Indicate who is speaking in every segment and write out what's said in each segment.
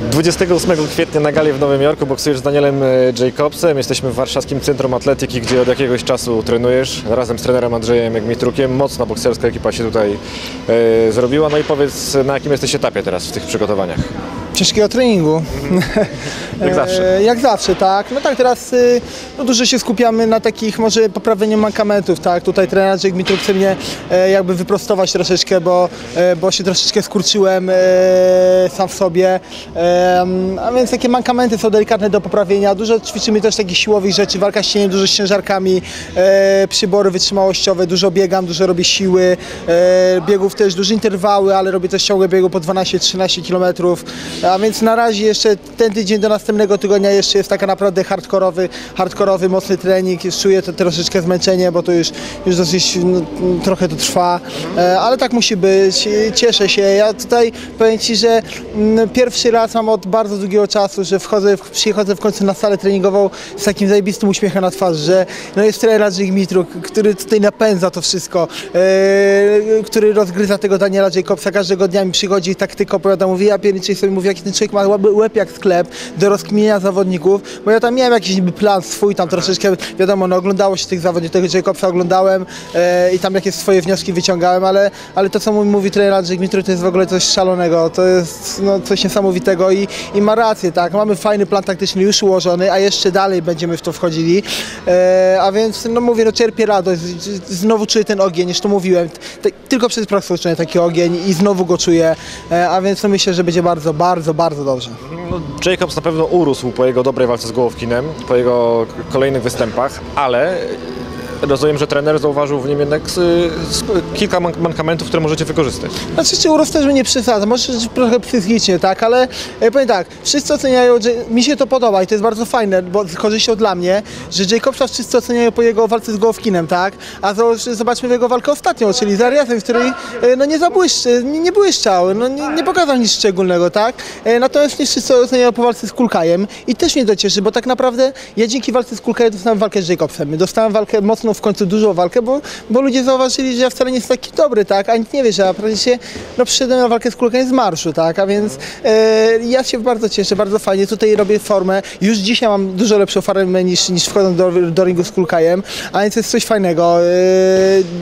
Speaker 1: 28 kwietnia na gali w Nowym Jorku boksujesz z Danielem e, Jacobsem. Jesteśmy w Warszawskim Centrum Atletyki, gdzie od jakiegoś czasu trenujesz razem z trenerem Andrzejem Mitrukiem. Mocna bokserska ekipa się tutaj e, zrobiła. No i powiedz, na jakim jesteś etapie teraz w tych przygotowaniach?
Speaker 2: Ciężkiego treningu.
Speaker 1: Jak zawsze.
Speaker 2: E, Jak zawsze, tak. No tak, teraz y, no, dużo się skupiamy na takich może poprawieniu mankamentów, tak. Tutaj trener Jack Mitruk chce mnie e, jakby wyprostować troszeczkę, bo, e, bo się troszeczkę skurczyłem sam w sobie. A więc takie mankamenty są delikatne do poprawienia. Dużo ćwiczymy też takich siłowych rzeczy, walka z cieniem, dużo z ciężarkami, przybory wytrzymałościowe, dużo biegam, dużo robię siły, biegów też duże interwały, ale robię też ciągłe biegu po 12-13 km. A więc na razie jeszcze ten tydzień do następnego tygodnia jeszcze jest taka naprawdę hardkorowy, hardkorowy mocny trening. Czuję to troszeczkę zmęczenie, bo to już, już dosyć no, trochę to trwa, e, ale tak musi być. Cieszę się. Ja tutaj powiem Ci, że mm, pierwszy raz mam od bardzo długiego czasu, że wchodzę, przychodzę w końcu na salę treningową z takim zajebistym uśmiechem na twarzy, że no jest trener Andrzej Mitruk, który tutaj napędza to wszystko, e, który rozgryza tego Daniela Jacobsa. Każdego dnia mi przychodzi i taktyka opowiada, mówi, ja pierniczej sobie mówię, jaki ten człowiek ma łeb- łeb jak sklep do rozkminienia zawodników, bo ja tam miałem jakiś niby plan swój, tam troszeczkę, wiadomo, no oglądało się tych zawodników, tego Jacobsa oglądałem e, i tam jakieś swoje wnioski wyciągałem, ale, ale to, co mu mówi trener Andrzej Mitruk, to jest w ogóle coś szalonego, to jest no, coś niesamowitego i, i ma rację, tak, mamy fajny plan taktyczny już ułożony, a jeszcze dalej będziemy w to wchodzili, e, a więc, no mówię, no cierpię radość, znowu czuję ten ogień, już to mówiłem, tylko przez czuję taki ogień i znowu go czuję, e, a więc no myślę, że będzie bardzo, bardzo, bardzo dobrze.
Speaker 1: No, Jacobs na pewno urósł po jego dobrej walce z Gołowkinem, po jego kolejnych występach, ale rozumiem, że trener zauważył w nim jednak s- kilka man- mankamentów, które możecie wykorzystać.
Speaker 2: Znaczy, czy urost też nie przesadza, może trochę psychicznie, tak, ale e, powiem tak, wszyscy oceniają, że mi się to podoba i to jest bardzo fajne, bo z korzyścią dla mnie, że Jacobsa wszyscy oceniają po jego walce z Gołowkinem, tak, a zo- zobaczmy jego walkę ostatnią, czyli z Ariasem, w której e, no nie zabłyszczy, nie, nie błyszczał, no nie, nie pokazał nic szczególnego, tak, natomiast nie wszyscy oceniają po walce z Kulkajem i też mnie to cieszy, bo tak naprawdę ja dzięki walce z Kulkajem dostałem walkę z Jacobsem, dostałem walkę mocną, w końcu dużą walkę, bo, bo ludzie zauważyli, że ja wcale nie jestem taki dobry, tak, a nikt nie wie, że ja praktycznie no, przyszedłem na walkę z Kulkajem z marszu, tak, a więc e, ja się bardzo cieszę, bardzo fajnie, tutaj robię formę, już dzisiaj mam dużo lepszą formę niż, niż wchodząc do, do ringu z Kulkajem, a więc jest coś fajnego, e,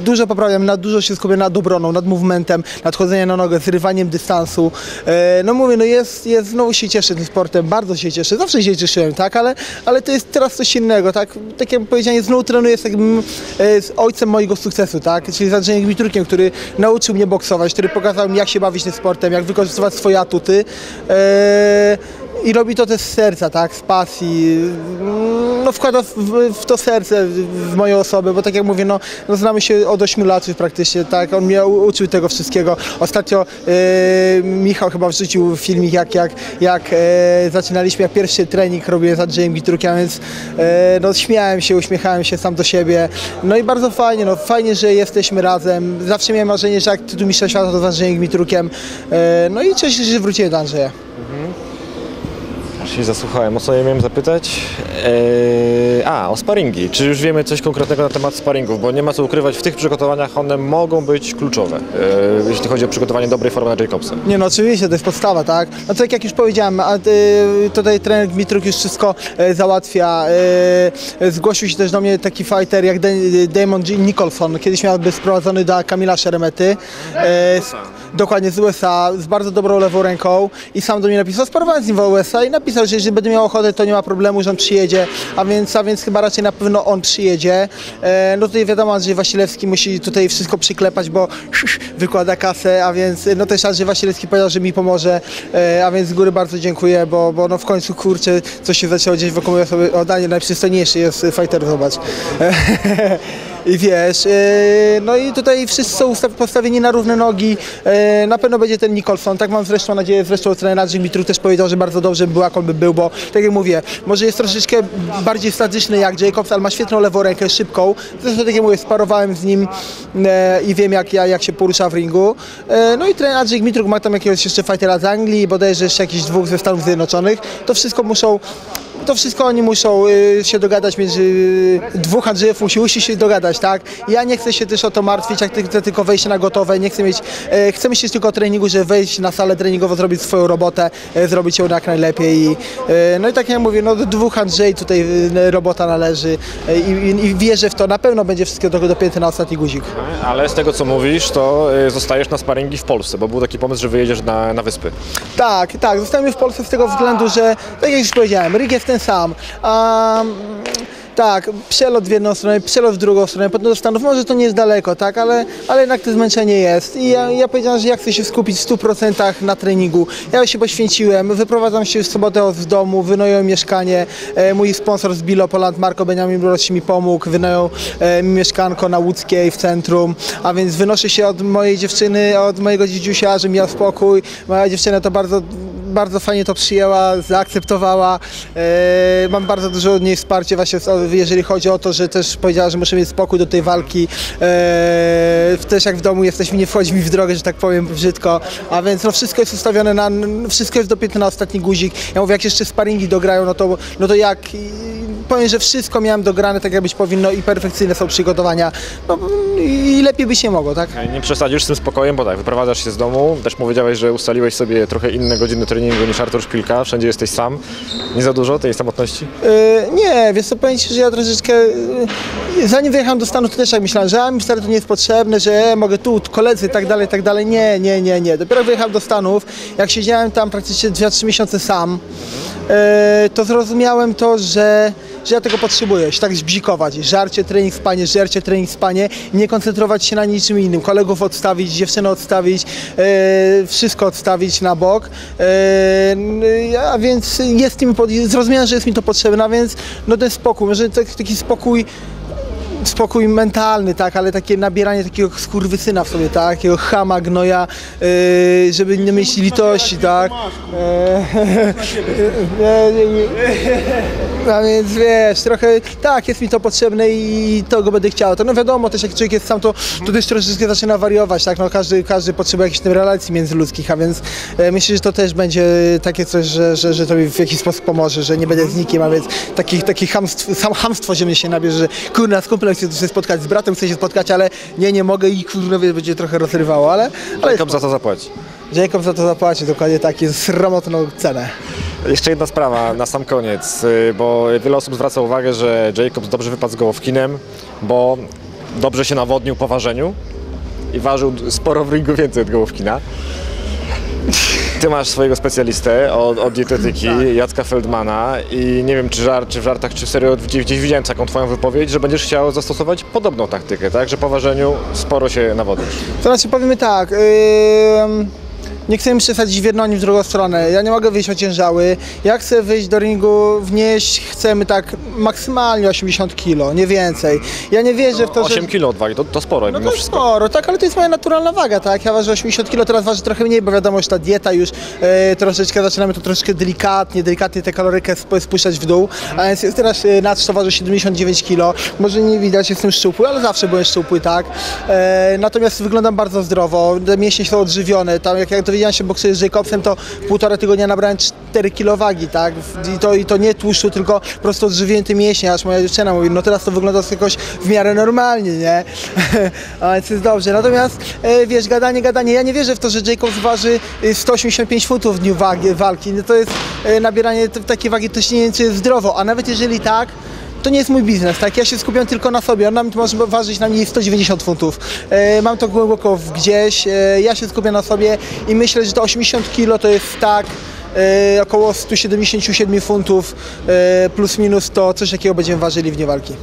Speaker 2: dużo poprawiam, na, dużo się skupiam nad obroną, nad movementem, nad chodzeniem na nogę, zrywaniem dystansu, e, no mówię, no jest, jest, znowu się cieszę tym sportem, bardzo się cieszę, zawsze się cieszyłem, tak, ale, ale to jest teraz coś innego, tak, tak jak powiedziałem, znowu trenuję z takim e, z ojcem mojego sukcesu, tak, czyli z Andrzejem Gmitrukiem, który nauczył mnie boksować, który pokazał mi, jak się bawić tym sportem, jak wykorzystywać swoje atuty. I robi to też z serca, tak, z pasji. No wkłada w, w to serce, w moją osobę, bo tak jak mówię, no, no znamy się od 8 lat już praktycznie, tak, on mnie uczył tego wszystkiego. Ostatnio e, Michał chyba wrzucił filmik, jak, jak, jak e, zaczynaliśmy, jak pierwszy trening robiłem z Andrzejem Gitrukiem, więc e, no śmiałem się, uśmiechałem się sam do siebie. No i bardzo fajnie, no fajnie, że jesteśmy razem. Zawsze miałem marzenie, że jak tytuł mistrza świata to z Andrzejem Gmitrukiem. E, no i cieszę się, że wróciłem do Andrzeja.
Speaker 1: Aż się zasłuchałem. O co ja miałem zapytać? Eee, a, o sparingi. Czy już wiemy coś konkretnego na temat sparingów? Bo nie ma co ukrywać, w tych przygotowaniach one mogą być kluczowe, eee, jeśli chodzi o przygotowanie dobrej formy na Jacobsa.
Speaker 2: Nie no, oczywiście, to jest podstawa, tak? No tak jak już powiedziałem, a, y, tutaj trener Dmitruk już wszystko e, załatwia. E, zgłosił się też do mnie taki fighter jak Dan- Damon G. Nicholson, kiedyś miał być sprowadzony do Kamila Szeremety. E, z, dokładnie z USA, z bardzo dobrą lewą ręką i sam do mnie napisał, sparowałem z nim w USA i napisał, że jeżeli będę miał ochotę, to nie ma problemu, że on przyjedzie, a więc, a więc chyba raczej na pewno on przyjedzie. E, no tutaj wiadomo, Andrzej Wasilewski musi tutaj wszystko przyklepać, bo wykłada kasę, a więc no też Andrzej Wasilewski powiedział, że mi pomoże, e, a więc z góry bardzo dziękuję, bo, bo no w końcu kurczę, coś się zaczęło dziać wokół mojej osoby. O, Daniel najprzystojniejszy jest fighter, zobacz. I wiesz, e, no i tutaj wszyscy są postawieni na równe nogi. E, Na pewno będzie ten Nicholson, tak mam zresztą nadzieję, zresztą trener Andrzej Mitru też powiedział, że bardzo dobrze by był, jak on by był, bo tak jak mówię, może jest troszeczkę bardziej statyczny jak Jacobs, ale ma świetną lewą rękę, szybką. Zresztą tak jak mówię, sparowałem z nim e, i wiem jak, ja- jak się porusza w ringu. No i trener Andrzej Mitruk ma tam jakiegoś jeszcze fightera z Anglii, bodajże jeszcze jakichś dwóch ze Stanów Zjednoczonych. To wszystko muszą to wszystko oni muszą y, się dogadać między y, dwóch Andrzejów musi, musi się dogadać, tak? Ja nie chcę się też o to martwić, chcę tylko wejść na gotowe, nie chcę mieć, e, chcę myśleć tylko o treningu, że wejść na salę treningową, zrobić swoją robotę, e, zrobić ją jak najlepiej i e, no i tak jak mówię, no do dwóch Andrzej tutaj robota należy i, i, wierzę w to, na pewno będzie wszystko do- dopięte na ostatni guzik.
Speaker 1: Ale z tego co mówisz, to zostajesz na sparingi w Polsce, bo był taki pomysł, że wyjedziesz na, na wyspy.
Speaker 2: Tak, tak. Zostajemy w Polsce z tego względu, że, tak jak już powiedziałem, ryk jest ten sam. A, tak, przelot w jedną stronę, przelot w drugą stronę, potem do Stanów, może to nie jest daleko, tak, ale, ale jednak to zmęczenie jest. I ja, ja powiedziałem, że ja chcę się skupić w 100% na treningu. Ja się poświęciłem, wyprowadzam się w sobotę z domu, wynająłem mieszkanie, e, mój sponsor z Bilo Poland, Marko Benjamin Brosi mi pomógł, wynajął e, mi mieszkanko na Łódzkiej w centrum, a więc wynoszę się od mojej dziewczyny, od mojego dzidziusia, że miał spokój. Moja dziewczyna to bardzo bardzo fajnie to przyjęła, zaakceptowała. E, mam bardzo dużo od niej wsparcia właśnie, jeżeli chodzi o to, że też powiedziała, że muszę mieć spokój do tej walki. E, też jak w domu jesteśmy, nie wchodzi mi w drogę, że tak powiem brzydko. A więc no wszystko jest ustawione na, wszystko jest dopięte na ostatni guzik. Ja mówię, jak jeszcze sparingi dograją, no to, no to jak... Powiem, że wszystko miałem dograne tak jak być powinno i perfekcyjne są przygotowania. No, I lepiej by się mogło, tak?
Speaker 1: Nie przesadzisz z tym spokojem, bo tak, wyprowadzasz się z domu, też powiedziałeś, że ustaliłeś sobie trochę inne godziny treningu niż Artur Szpilka, wszędzie jesteś sam. Nie za dużo tej samotności?
Speaker 2: E, nie, wiesz co, powiem Ci, że ja troszeczkę, e, zanim wyjechałem do Stanów, to też tak myślałem, że a, mi wcale to nie jest potrzebne, że e, mogę tu, koledzy i tak dalej, tak dalej. Nie, nie, nie, nie. Dopiero wyjechałem do Stanów, jak siedziałem tam praktycznie 2-3 miesiące sam, e, to zrozumiałem to, że że ja tego potrzebuję, się tak zbzikować, żarcie, trening, spanie, żarcie, trening, spanie, nie koncentrować się na niczym innym, kolegów odstawić, dziewczynę odstawić, e, wszystko odstawić na bok, n- a więc jest mi, zrozumiałem, że jest mi to potrzebne, a więc no ten spokój, może tak- taki spokój spokój mentalny, tak, ale takie nabieranie takiego skurwysyna w sobie, tak, takiego chama, gnoja, yy, żeby nie mieć litości, tak. Eee. A więc wiesz, trochę tak, jest mi to potrzebne i tego będę chciał. To no wiadomo, też jak człowiek jest sam, to, to też troszeczkę zaczyna wariować, tak, no każdy, każdy potrzebuje jakichś tam relacji międzyludzkich, a więc e, myślę, że to też będzie takie coś, że, że, że to mi w jakiś sposób pomoże, że nie będę z nikim, a więc takich, takich hamstw, sam hamstwo się mnie się nabierze, że kurna, z chcę się spotkać, z bratem chcę się spotkać, ale nie, nie mogę i wiesz, będzie trochę rozrywało, ale, ale
Speaker 1: Jakob za to zapłaci.
Speaker 2: Jacob za to zapłaci dokładnie tak, jest sromotną cenę.
Speaker 1: Jeszcze jedna sprawa na sam koniec, y, bo wiele osób zwraca uwagę, że Jacobs dobrze wypadł z Gołowkinem, bo dobrze się nawodnił po ważeniu i ważył sporo w ringu więcej od Gołowkina. Ty masz swojego specjalistę od, od dietetyki, Jacka Feldmana i nie wiem czy, żart, czy w żartach, czy serio gdzieś, gdzieś widziałem taką twoją wypowiedź, że będziesz chciał zastosować podobną taktykę, tak? Że po ważeniu sporo się nawodnisz.
Speaker 2: To znaczy powiemy tak, yy, nie chcemy przesadzić w jedną ani w drugą stronę. Ja nie mogę wyjść ociężały. Ja chcę wyjść do ringu, wnieść chcemy tak maksymalnie 80 kg, nie więcej. Ja nie wierzę w to, że...
Speaker 1: 8 kg odwagi, to, to sporo
Speaker 2: No
Speaker 1: mimo
Speaker 2: to
Speaker 1: wszystko.
Speaker 2: sporo, tak, ale to jest moja naturalna waga, tak? Ja ważę 80 kg, teraz ważę trochę mniej, bo wiadomo, że ta dieta już e, troszeczkę, zaczynamy to troszeczkę delikatnie, delikatnie tę kalorykę sp- spuszczać w dół, a więc jest teraz e, na waży 79 kg, może nie widać, jestem szczupły, ale zawsze byłem szczupły, tak? E, natomiast wyglądam bardzo zdrowo, mięśnie są odżywione, tam jak, jak dowiedziałem się boksuję z Jacobsem, to półtora tygodnia nabrałem 4 kg wagi, tak? I to, I to nie tłuszczu, tylko odżywiłem te mięśnie, aż moja dziewczyna mówi, no teraz to wygląda jakoś w miarę normalnie, nie? A więc jest dobrze. Natomiast e, wiesz, gadanie, gadanie. Ja nie wierzę w to, że Jacobs waży e, 185 funtów w dniu wagi, walki. No to jest e, nabieranie takiej wagi też nie wiem, czy jest zdrowo. A nawet jeżeli tak, to nie jest mój biznes, tak? Ja się skupiam tylko na sobie. On nawet może ważyć na mnie 190 funtów. E, mam to głęboko w gdzieś. E, ja się skupiam na sobie i myślę, że to 80 kg to jest tak. E, około 177 funtów e, plus minus to coś jakiego będziemy ważyli w dniu walki.